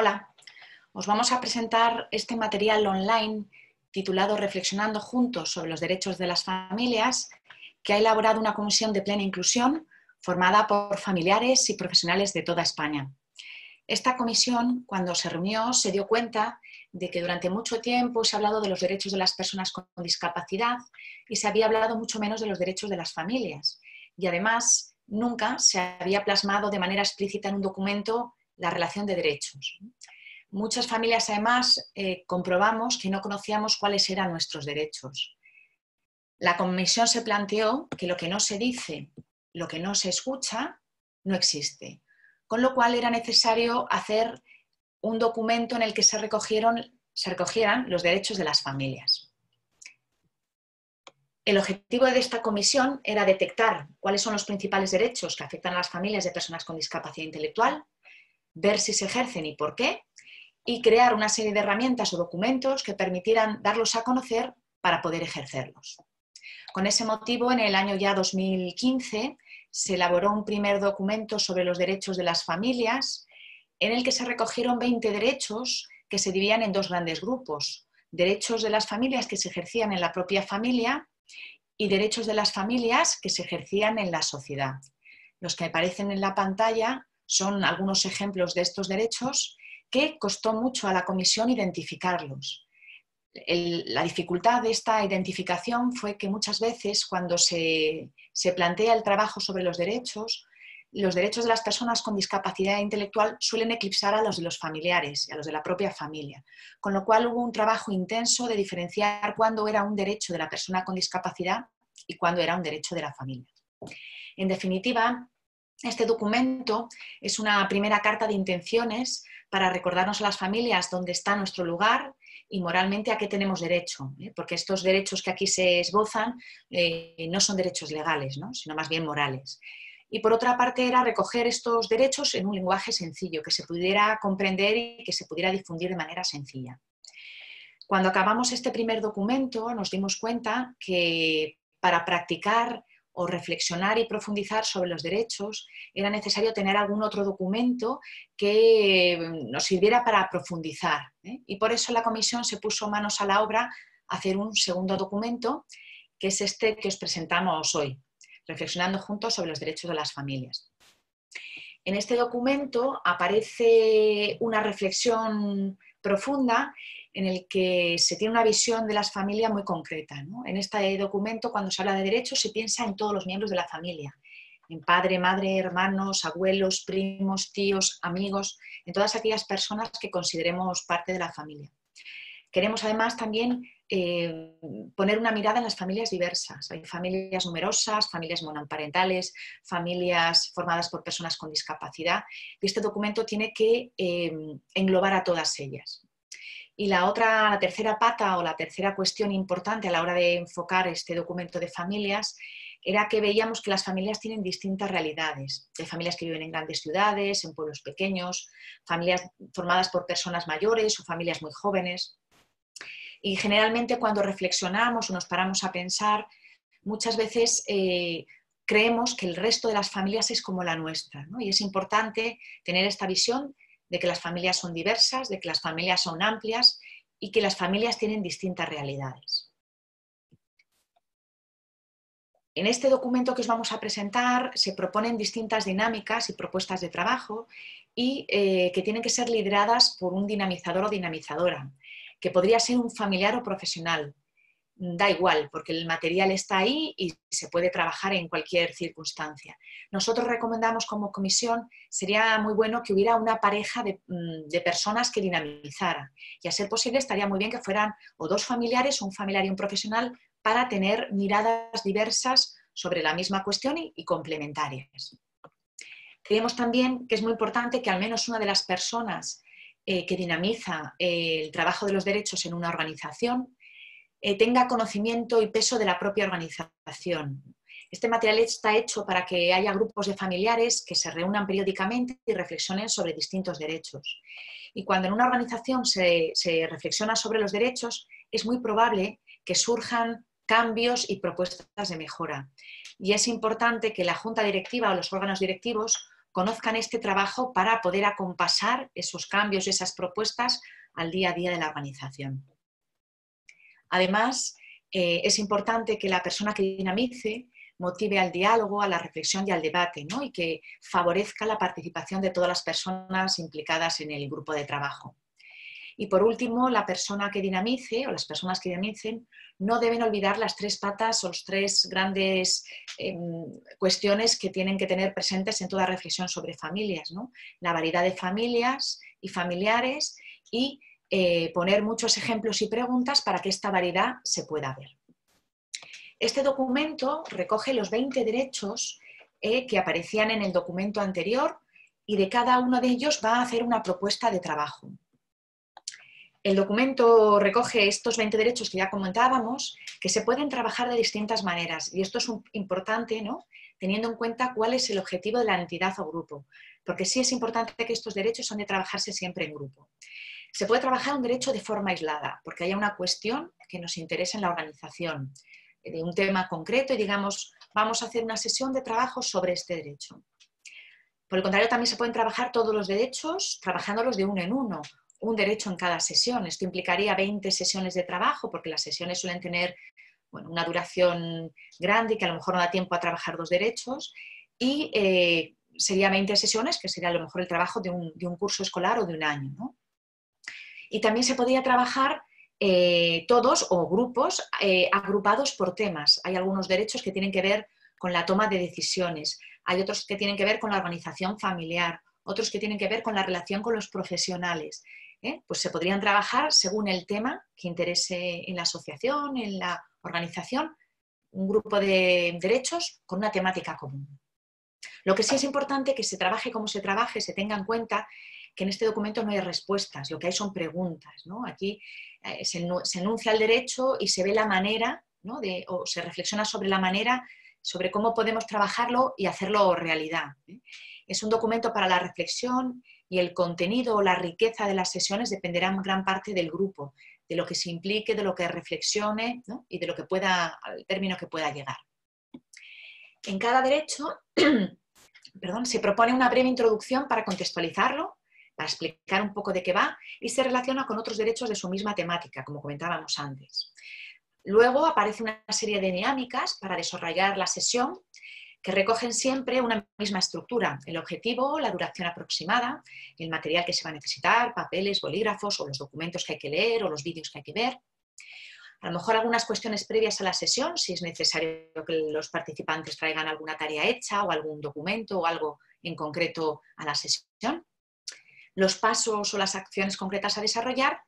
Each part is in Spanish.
Hola, os vamos a presentar este material online titulado Reflexionando juntos sobre los derechos de las familias, que ha elaborado una comisión de plena inclusión formada por familiares y profesionales de toda España. Esta comisión, cuando se reunió, se dio cuenta de que durante mucho tiempo se ha hablado de los derechos de las personas con discapacidad y se había hablado mucho menos de los derechos de las familias. Y además, nunca se había plasmado de manera explícita en un documento la relación de derechos. Muchas familias, además, eh, comprobamos que no conocíamos cuáles eran nuestros derechos. La comisión se planteó que lo que no se dice, lo que no se escucha, no existe. Con lo cual era necesario hacer un documento en el que se, recogieron, se recogieran los derechos de las familias. El objetivo de esta comisión era detectar cuáles son los principales derechos que afectan a las familias de personas con discapacidad intelectual, ver si se ejercen y por qué, y crear una serie de herramientas o documentos que permitieran darlos a conocer para poder ejercerlos. Con ese motivo, en el año ya 2015, se elaboró un primer documento sobre los derechos de las familias, en el que se recogieron 20 derechos que se dividían en dos grandes grupos. Derechos de las familias que se ejercían en la propia familia y derechos de las familias que se ejercían en la sociedad. Los que aparecen en la pantalla son algunos ejemplos de estos derechos que costó mucho a la comisión identificarlos. la dificultad de esta identificación fue que muchas veces cuando se, se plantea el trabajo sobre los derechos, los derechos de las personas con discapacidad intelectual suelen eclipsar a los de los familiares y a los de la propia familia, con lo cual hubo un trabajo intenso de diferenciar cuándo era un derecho de la persona con discapacidad y cuándo era un derecho de la familia. En definitiva, este documento es una primera carta de intenciones para recordarnos a las familias dónde está nuestro lugar y moralmente a qué tenemos derecho, ¿eh? porque estos derechos que aquí se esbozan eh, no son derechos legales, sino más bien morales. Y por otra parte era recoger estos derechos en un lenguaje sencillo, que se pudiera comprender y que se pudiera difundir de manera sencilla. Cuando acabamos este primer documento nos dimos cuenta que para practicar o reflexionar y profundizar sobre los derechos, era necesario tener algún otro documento que mm, nos sirviera para profundizar. ¿eh? Y por eso la comisión se puso manos a la obra a hacer un segundo documento, que es este que os presentamos hoy, reflexionando juntos sobre los derechos de las familias. En este documento aparece una reflexión profunda en el que se tiene una visión de las familias muy concreta. En este documento, cuando se habla de derechos, se piensa en todos los miembros de la familia, en padre, madre, hermanos, abuelos, primos, tíos, amigos, en todas aquellas personas que consideremos parte de la familia. Queremos además también eh, poner una mirada en las familias diversas. Hay familias numerosas, familias monoparentales, familias formadas por personas con discapacidad este documento tiene que eh, englobar a todas ellas. Y la otra, la tercera pata o la tercera cuestión importante a la hora de enfocar este documento de familias era que veíamos que las familias tienen distintas realidades. Hay familias que viven en grandes ciudades, en pueblos pequeños, familias formadas por personas mayores o familias muy jóvenes. Y generalmente cuando reflexionamos o nos paramos a pensar, muchas veces eh, creemos que el resto de las familias es como la nuestra. Y es importante tener esta visión de que las familias son diversas, de que las familias son amplias y que las familias tienen distintas realidades. En este documento que os vamos a presentar se proponen distintas dinámicas y propuestas de trabajo y eh, que tienen que ser lideradas por un dinamizador o dinamizadora, que podría ser un familiar o profesional, da igual, porque el material está ahí y se puede trabajar en cualquier circunstancia. Nosotros recomendamos como comisión, sería muy bueno que hubiera una pareja de, mm, personas que dinamizaran. Y a ser posible estaría muy bien que fueran o dos familiares o un familiar y un profesional para tener miradas diversas sobre la misma cuestión y, complementarias. Creemos también que es muy importante que al menos una de las personas eh, que dinamiza eh, el trabajo de los derechos en una organización eh, tenga conocimiento y peso de la propia organización. Este material está hecho para que haya grupos de familiares que se reúnan periódicamente y reflexionen sobre distintos derechos. Y cuando en una organización se, se reflexiona sobre los derechos, es muy probable que surjan cambios y propuestas de mejora. Y es importante que la junta directiva o los órganos directivos conozcan este trabajo para poder acompasar esos cambios, esas propuestas al día a día de la organización. Además, eh, es importante que la persona que dinamice motive al diálogo, a la reflexión y al debate, ¿no? y que favorezca la participación de todas las personas implicadas en el grupo de trabajo. Y por último, la persona que dinamice o las personas que dinamicen no deben olvidar las tres patas o las tres grandes em, cuestiones que tienen que tener presentes en toda reflexión sobre familias. ¿no? La variedad de familias y familiares y eh, poner muchos ejemplos y preguntas para que esta variedad se pueda ver. Este documento recoge los 20 derechos eh, que aparecían en el documento anterior y de cada uno de ellos va a hacer una propuesta de trabajo. El documento recoge estos 20 derechos que ya comentábamos, que se pueden trabajar de distintas maneras y esto es importante, ¿no? teniendo en cuenta cuál es el objetivo de la entidad o grupo, porque sí es importante que estos derechos son de trabajarse siempre en grupo. Se puede trabajar un derecho de forma aislada, porque haya una cuestión que nos interesa en la organización, de un tema concreto y digamos, vamos a hacer una sesión de trabajo sobre este derecho. Por el contrario, también se pueden trabajar todos los derechos trabajándolos de uno en uno, un derecho en cada sesión. Esto implicaría 20 sesiones de trabajo, porque las sesiones suelen tener una duración grande y que a lo mejor no da tiempo a trabajar dos derechos. Y eh, sería 20 sesiones, que sería a lo mejor el trabajo de un, curso escolar o de un año. Y también se podría trabajar eh, todos o grupos eh, agrupados por temas. Hay algunos derechos que tienen que ver con la toma de decisiones, hay otros que tienen que ver con la organización familiar, otros que tienen que ver con la relación con los profesionales. ¿eh? Pues se podrían trabajar según el tema que interese en la asociación, en la organización, un grupo de derechos con una temática común. Lo que sí es importante que se trabaje como se trabaje, se tenga en cuenta que en este documento no hay respuestas, lo que hay son preguntas. Aquí eh, se, enuncia el derecho y se ve la manera, o se reflexiona sobre la manera, sobre cómo podemos trabajarlo y hacerlo realidad. ¿eh? Es un documento para la reflexión y el contenido o la riqueza de las sesiones dependerá en gran parte del grupo, de lo que se implique, de lo que reflexione y de lo que pueda, al término que pueda llegar. En cada derecho perdón, se propone una breve introducción para contextualizarlo para explicar un poco de qué va y se relaciona con otros derechos de su misma temática, como comentábamos antes. Luego aparece una serie de dinámicas para desarrollar la sesión que recogen siempre una misma estructura, el objetivo, la duración aproximada, el material que se va a necesitar, papeles, bolígrafos o los documentos que hay que leer o los vídeos que hay que ver. A lo mejor algunas cuestiones previas a la sesión, si es necesario que los participantes traigan alguna tarea hecha o algún documento o algo en concreto a la sesión los pasos o las acciones concretas a desarrollar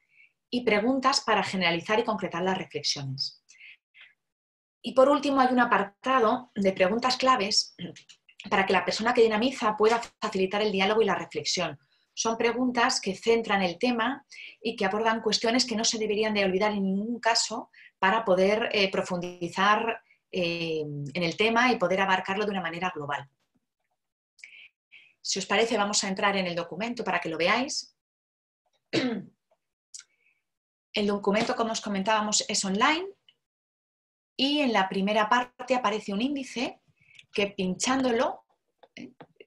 y preguntas para generalizar y concretar las reflexiones. Y por último, hay un apartado de preguntas claves para que la persona que dinamiza pueda facilitar el diálogo y la reflexión. Son preguntas que centran el tema y que abordan cuestiones que no se deberían de olvidar en ningún caso para poder eh, profundizar eh, en el tema y poder abarcarlo de una manera global. Si os parece, vamos a entrar en el documento para que lo veáis. El documento, como os comentábamos, es online y en la primera parte aparece un índice que pinchándolo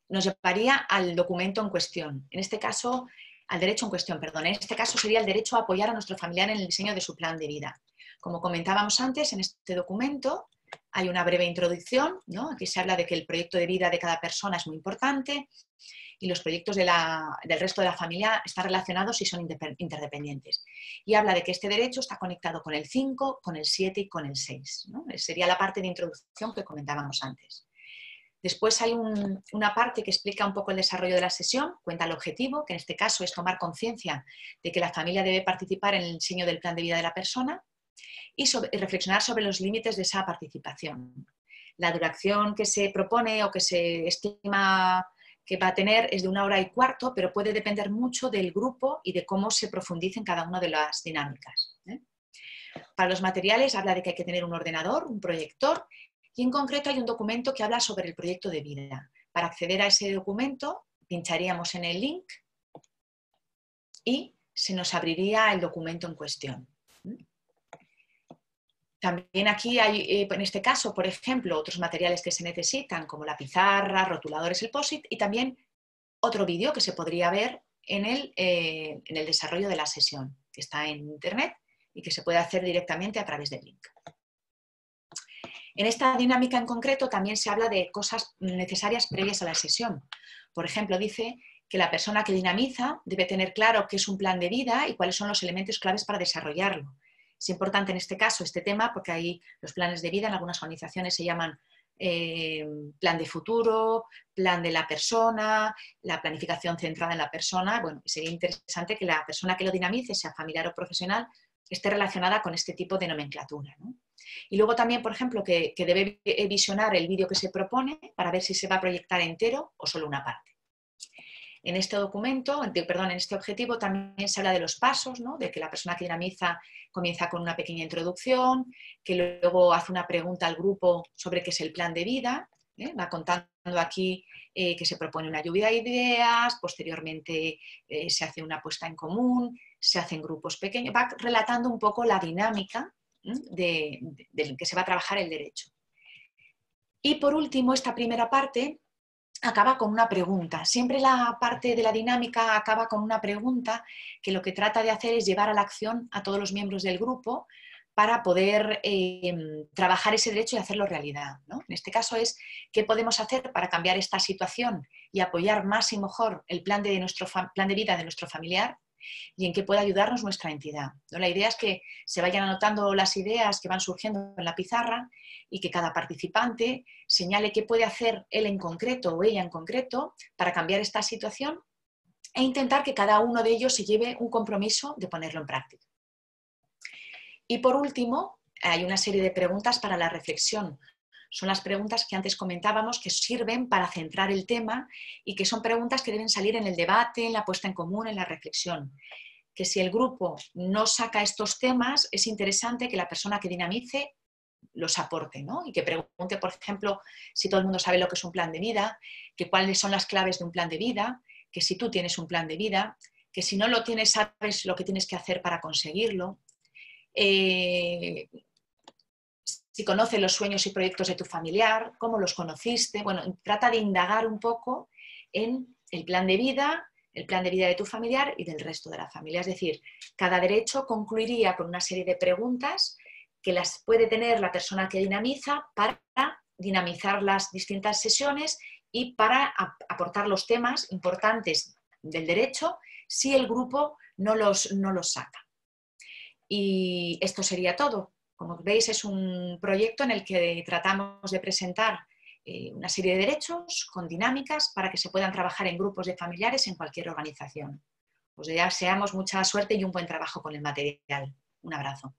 nos llevaría al documento en cuestión. En este caso, al derecho en cuestión, perdón. En este caso sería el derecho a apoyar a nuestro familiar en el diseño de su plan de vida. Como comentábamos antes, en este documento hay una breve introducción, aquí se habla de que el proyecto de vida de cada persona es muy importante y los proyectos del resto de la familia están relacionados y son interdependientes. Y habla de que este derecho está conectado con el 5, con el 7 y con el 6. Sería la parte de introducción que comentábamos antes. Después hay una parte que explica un poco el desarrollo de la sesión, cuenta el objetivo, que en este caso es tomar conciencia de que la familia debe participar en el diseño del plan de vida de la persona y, reflexionar sobre los límites de esa participación. La duración que se propone o que se estima que va a tener es de una hora y cuarto, pero puede depender mucho del grupo y de cómo se profundice en cada una de las dinámicas. ¿eh? Para los materiales habla de que hay que tener un ordenador, un proyector y en concreto hay un documento que habla sobre el proyecto de vida. Para acceder a ese documento pincharíamos en el link y se nos abriría el documento en cuestión. También aquí hay, eh, en este caso, por ejemplo, otros materiales que se necesitan, como la pizarra, rotuladores, el POSIT y también otro vídeo que se podría ver en el, eh, en el desarrollo de la sesión, que está en Internet y que se puede hacer directamente a través del link. En esta dinámica en concreto también se habla de cosas necesarias previas a la sesión. Por ejemplo, dice que la persona que dinamiza debe tener claro qué es un plan de vida y cuáles son los elementos claves para desarrollarlo. Es importante en este caso este tema porque ahí los planes de vida en algunas organizaciones se llaman eh, plan de futuro, plan de la persona, la planificación centrada en la persona. Bueno, sería interesante que la persona que lo dinamice, sea familiar o profesional, esté relacionada con este tipo de nomenclatura. Y luego también, por ejemplo, que, debe visionar el vídeo que se propone para ver si se va a proyectar entero o solo una parte. En este documento, perdón, en este objetivo también se habla de los pasos, de que la persona que dinamiza comienza con una pequeña introducción, que luego hace una pregunta al grupo sobre qué es el plan de vida, ¿eh? va contando aquí eh, que se propone una lluvia de ideas, posteriormente eh, se hace una puesta en común, se hacen grupos pequeños, va relatando un poco la dinámica de, que se va a trabajar el derecho. Y por último, esta primera parte acaba con una pregunta. Siempre la parte de la dinámica acaba con una pregunta que lo que trata de hacer es llevar a la acción a todos los miembros del grupo para poder em, trabajar ese derecho y hacerlo realidad. En este caso es qué podemos hacer para cambiar esta situación y apoyar más y mejor el plan de, nuestro plan de vida de nuestro familiar y en qué puede ayudarnos nuestra entidad. La idea es que se vayan anotando las ideas que van surgiendo en la pizarra y que cada participante señale qué puede hacer él en concreto o ella en concreto para cambiar esta situación e intentar que cada uno de ellos se lleve un compromiso de ponerlo en práctica. Y por último, hay una serie de preguntas para la reflexión son las preguntas que antes comentábamos que sirven para centrar el tema y que son preguntas que deben salir en el debate, en la puesta en común, en la reflexión. Que si el grupo no saca estos temas, es interesante que la persona que dinamice los aporte, ¿no? Y que pregunte, por ejemplo, si todo el mundo sabe lo que es un plan de vida, que cuáles son las claves de un plan de vida, que si tú tienes un plan de vida, que si no lo tienes, sabes lo que tienes que hacer para conseguirlo. Eh, si conoces los sueños y proyectos de tu familiar, cómo los conociste. Bueno, trata de indagar un poco en el plan de vida, el plan de vida de tu familiar y del resto de la familia. Es decir, cada derecho concluiría con una serie de preguntas que las puede tener la persona que dinamiza para dinamizar las distintas sesiones y para aportar los temas importantes del derecho si el grupo no los, no los saca. Y esto sería todo. Como veis, es un proyecto en el que tratamos de presentar eh, una serie de derechos con dinámicas para que se puedan trabajar en grupos de familiares en cualquier organización. Os deseamos mucha suerte y un buen trabajo con el material. Un abrazo.